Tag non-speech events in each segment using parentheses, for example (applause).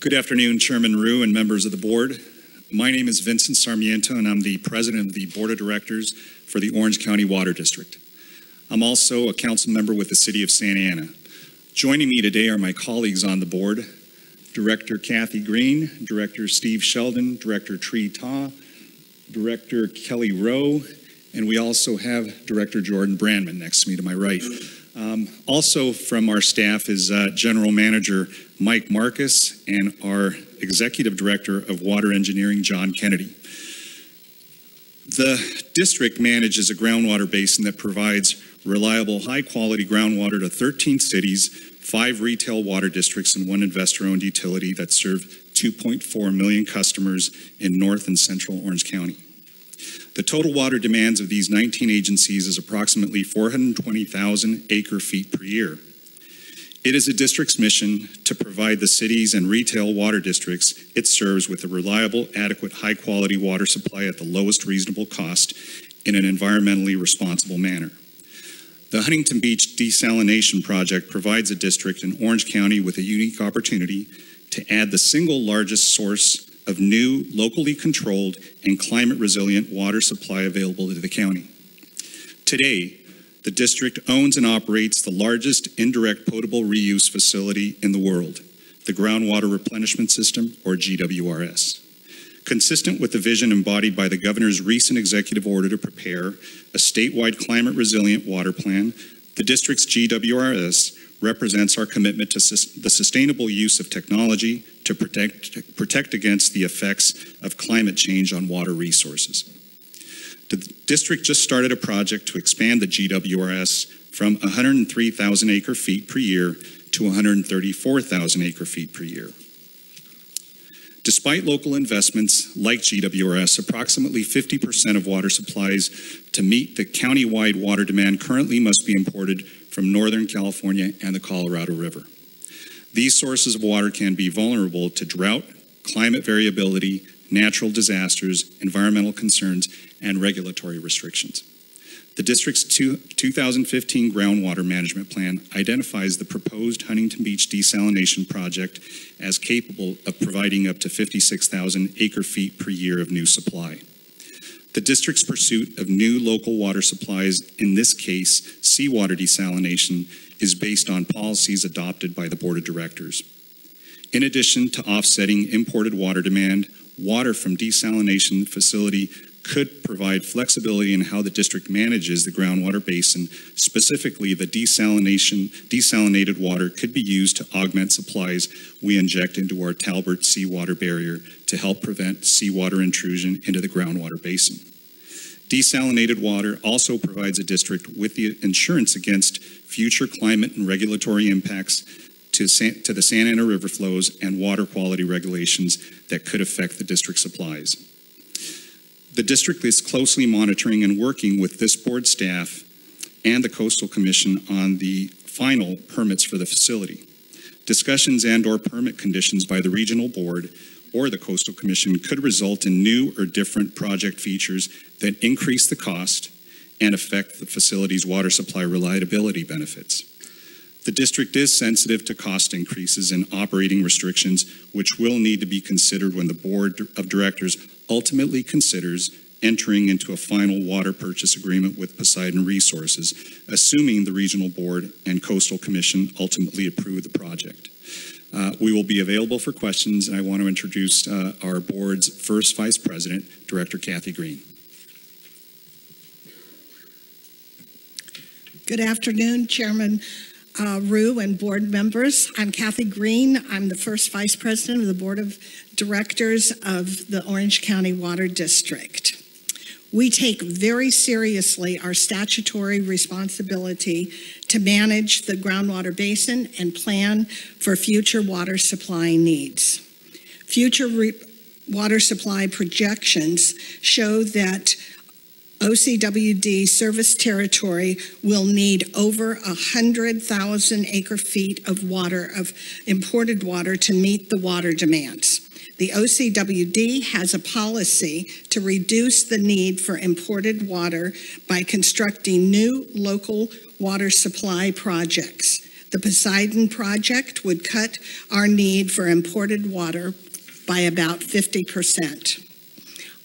Good afternoon, Chairman Ruh and members of the board. My name is Vincent Sarmiento, and I'm the president of the Board of Directors for the Orange County Water District. I'm also a council member with the City of Santa Ana. Joining me today are my colleagues on the board, Director Cathy Green, Director Steve Sheldon, Director Tri Ta, Director Kelly Rowe, and we also have Director Jordan Brandman next to me to my right. Um, also from our staff is uh, General Manager Mike Markus and our Executive Director of Water Engineering, John Kennedy. The district manages a groundwater basin that provides reliable, high-quality groundwater to 13 cities, five retail water districts, and one investor-owned utility that serve 2.4 million customers in North and Central Orange County. The total water demands of these 19 agencies is approximately 420,000 acre feet per year. It is the district's mission to provide the cities and retail water districts it serves with a reliable, adequate, high-quality water supply at the lowest reasonable cost in an environmentally responsible manner. The Huntington Beach Desalination Project provides a district in Orange County with a unique opportunity to add the single largest source of new, locally controlled, and climate resilient water supply available to the county. Today, the district owns and operates the largest indirect potable reuse facility in the world, the Groundwater Replenishment System, or GWRS. Consistent with the vision embodied by the governor's recent executive order to prepare a statewide climate resilient water plan, the district's GWRS represents our commitment to sus- the sustainable use of technology to protect, protect against the effects of climate change on water resources. The district just started a project to expand the GWRS from 103,000 acre feet per year to 134,000 acre feet per year. Despite local investments like GWRS, approximately 50% of water supplies to meet the county-wide water demand currently must be imported from Northern California and the Colorado River. These sources of water can be vulnerable to drought, climate variability, natural disasters, environmental concerns, and regulatory restrictions. The district's two, 2015 groundwater management plan identifies the proposed Huntington Beach desalination project as capable of providing up to 56,000 acre feet per year of new supply. The district's pursuit of new local water supplies, in this case, seawater desalination, is based on policies adopted by the Board of Directors. In addition to offsetting imported water demand, water from desalination facility could provide flexibility in how the district manages the groundwater basin. Specifically, the desalination, desalinated water could be used to augment supplies we inject into our Talbert seawater barrier to help prevent seawater intrusion into the groundwater basin. Desalinated water also provides a district with the insurance against future climate and regulatory impacts to, San, to the Santa Ana River flows and water quality regulations that could affect the district supplies. The district is closely monitoring and working with this board staff and the Coastal Commission on the final permits for the facility. Discussions and or permit conditions by the regional board or the Coastal Commission could result in new or different project features that increase the cost and affect the facility's water supply reliability benefits. The district is sensitive to cost increases and operating restrictions, which will need to be considered when the Board of Directors ultimately considers entering into a final water purchase agreement with Poseidon Resources, assuming the Regional Board and Coastal Commission ultimately approve the project. Uh, we will be available for questions, and I want to introduce uh, our board's first Vice President, Director Cathy Green. Good afternoon, Chairman uh, Ruh and board members. I'm Cathy Green. I'm the first Vice President of the Board of Directors of the Orange County Water District. We take very seriously our statutory responsibility to manage the groundwater basin and plan for future water supply needs. Future water supply projections show that OCWD service territory will need over 100,000 acre feet of water, of imported water to meet the water demands. The OCWD has a policy to reduce the need for imported water by constructing new local water supply projects. The Poseidon project would cut our need for imported water by about 50%.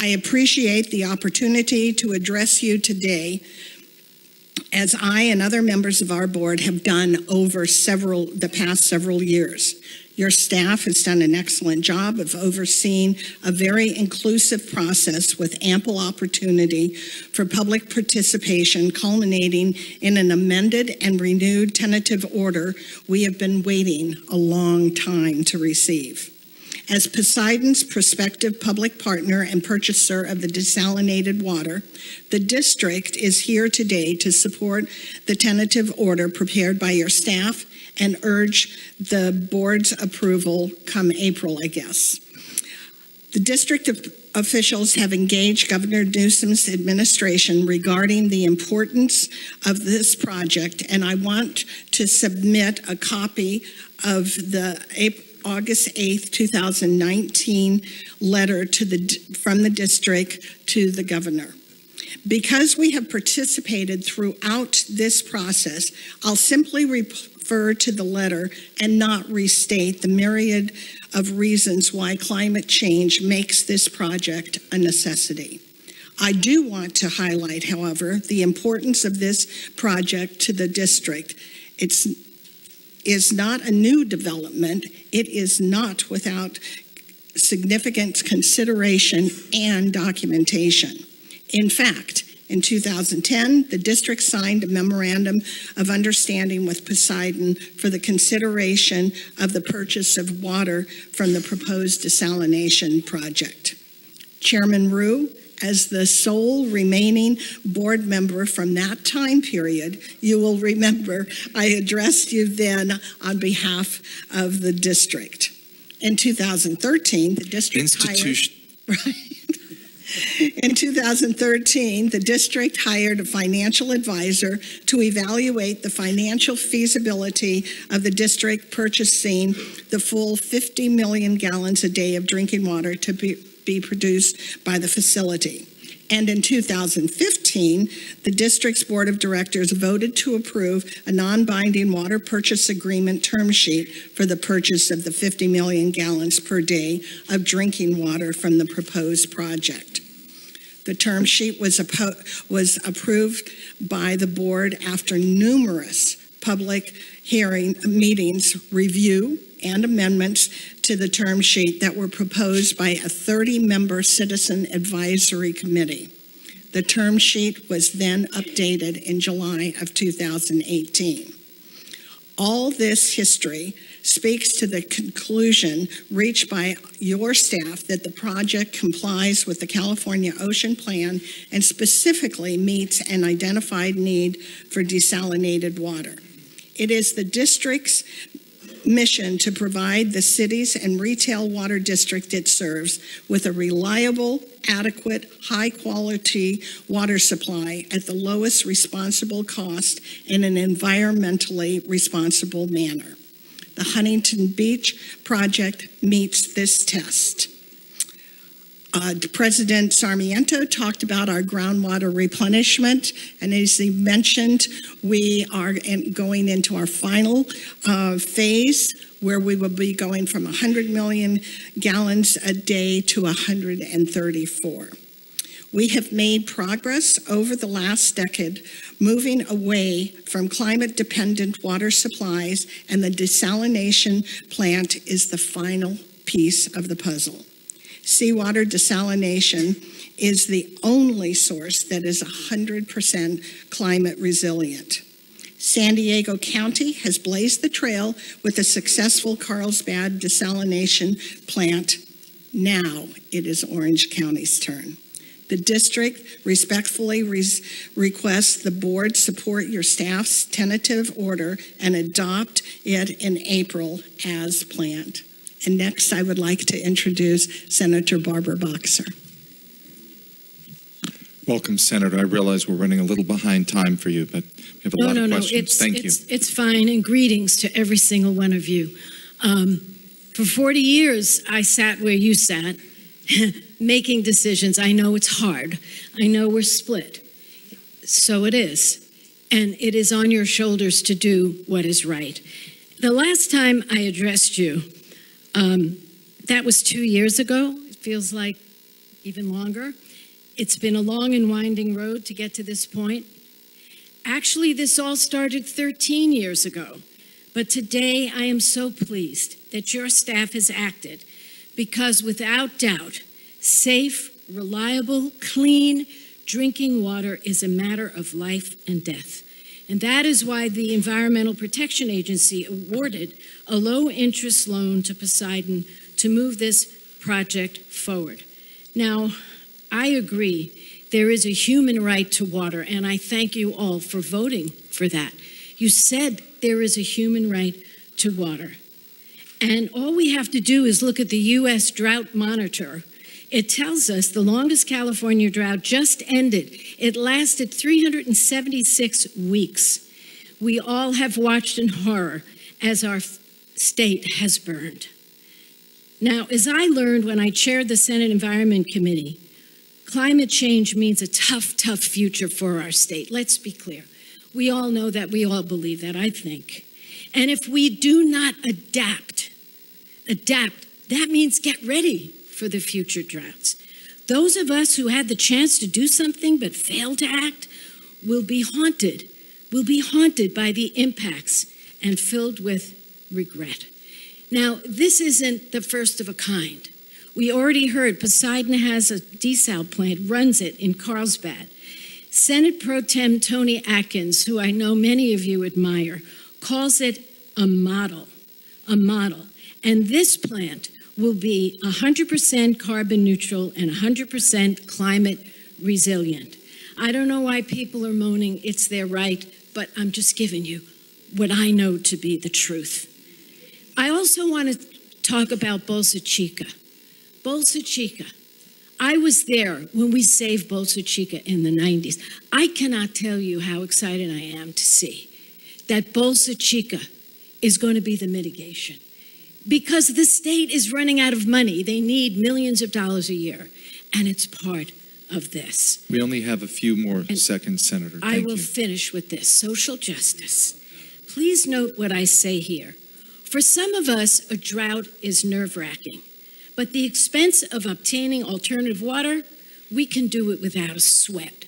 I appreciate the opportunity to address you today as I and other members of our board have done over several the past several years. Your staff has done an excellent job of overseeing a very inclusive process with ample opportunity for public participation, culminating in an amended and renewed tentative order we have been waiting a long time to receive. As Poseidon's prospective public partner and purchaser of the desalinated water, the district is here today to support the tentative order prepared by your staff and urge the board's approval come April, I guess. The district of officials have engaged Governor Newsom's administration regarding the importance of this project, and I want to submit a copy of the August 8th, 2019 letter to the, from the district to the governor. Because we have participated throughout this process, I'll simply refer to the letter and not restate the myriad of reasons why climate change makes this project a necessity. I do want to highlight, however, the importance of this project to the district. It's is not a new development. It is not without significant consideration and documentation. In fact, in 2010, the district signed a memorandum of understanding with Poseidon for the consideration of the purchase of water from the proposed desalination project. Chairman Ruh as the sole remaining board member from that time period, you will remember I addressed you then on behalf of the district. In 2013, the district Institution. hired, (laughs) right. In 2013, the district hired a financial advisor to evaluate the financial feasibility of the district purchasing the full 50 million gallons a day of drinking water to be be produced by the facility. And in 2015, the district's board of directors voted to approve a non-binding water purchase agreement term sheet for the purchase of the 50 million gallons per day of drinking water from the proposed project. The term sheet was, was approved by the board after numerous public hearing meetings, review, and amendments to the term sheet that were proposed by a 30-member citizen advisory committee. The term sheet was then updated in July of 2018. All this history speaks to the conclusion reached by your staff that the project complies with the California Ocean Plan and specifically meets an identified need for desalinated water. It is the district's mission to provide the cities and retail water district it serves with a reliable, adequate, high quality water supply at the lowest responsible cost in an environmentally responsible manner. The Huntington Beach project meets this test. Uh, President Sarmiento talked about our groundwater replenishment, and as he mentioned, we are in, going into our final uh, phase where we will be going from 100 million gallons a day to 134. We have made progress over the last decade, moving away from climate dependent water supplies, and the desalination plant is the final piece of the puzzle seawater desalination is the only source that is 100% climate resilient. San Diego County has blazed the trail with a successful Carlsbad desalination plant. Now it is Orange County's turn. The district respectfully requests the board support your staff's tentative order and adopt it in April as planned. And next, I would like to introduce Senator Barbara Boxer. Welcome, Senator. I realize we're running a little behind time for you, but we have a no, lot no, of no. questions. It's, Thank it's, you. It's fine, and greetings to every single one of you. Um, for 40 years, I sat where you sat, (laughs) making decisions. I know it's hard. I know we're split. So it is. and it is on your shoulders to do what is right. The last time I addressed you, um, that was two years ago. It feels like even longer. It's been a long and winding road to get to this point. Actually, this all started 13 years ago. But today, I am so pleased that your staff has acted because, without doubt, safe, reliable, clean drinking water is a matter of life and death. And that is why the Environmental Protection Agency awarded a low interest loan to Poseidon to move this project forward. Now, I agree there is a human right to water, and I thank you all for voting for that. You said there is a human right to water. And all we have to do is look at the U.S. Drought Monitor. It tells us the longest California drought just ended. It lasted 376 weeks. We all have watched in horror as our state has burned. Now, as I learned when I chaired the Senate Environment Committee, climate change means a tough, tough future for our state. Let's be clear. We all know that. We all believe that, I think. And if we do not adapt, adapt, that means get ready for the future droughts. Those of us who had the chance to do something but failed to act will be haunted, will be haunted by the impacts and filled with regret. Now, this isn't the first of a kind. We already heard Poseidon has a desal plant, runs it in Carlsbad. Senate Pro Tem Toni Atkins, who I know many of you admire, calls it a model, a model. And this plant will be 100% carbon neutral and 100% climate resilient. I don't know why people are moaning, it's their right, but I'm just giving you what I know to be the truth. I also want to talk about Bolsa Chica. Bolsa Chica. I was there when we saved Bolsa Chica in the 90s. I cannot tell you how excited I am to see that Bolsa Chica is going to be the mitigation. Because the state is running out of money. They need millions of dollars a year. And it's part of this. We only have a few more And seconds, Senator. I will you. finish with this social justice. Please note what I say here. For some of us, a drought is nerve wracking, but the expense of obtaining alternative water, we can do it without a sweat.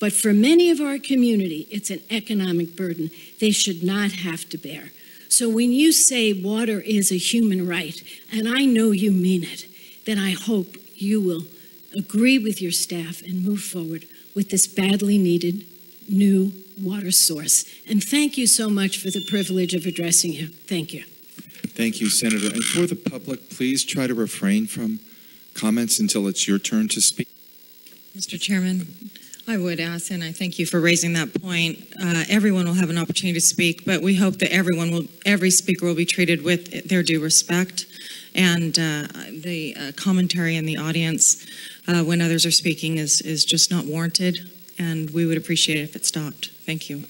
But for many of our community, it's an economic burden they should not have to bear. So when you say water is a human right, and I know you mean it, then I hope you will agree with your staff and move forward with this badly needed new water source. And thank you so much for the privilege of addressing you. Thank you. Thank you, Senator. And for the public, please try to refrain from comments until it's your turn to speak. Mr. Chairman, I would ask, and I thank you for raising that point. Uh, everyone will have an opportunity to speak, but we hope that everyone will, every speaker will be treated with their due respect. And uh, the uh, commentary in the audience uh, when others are speaking is, is just not warranted, and we would appreciate it if it stopped. Thank you.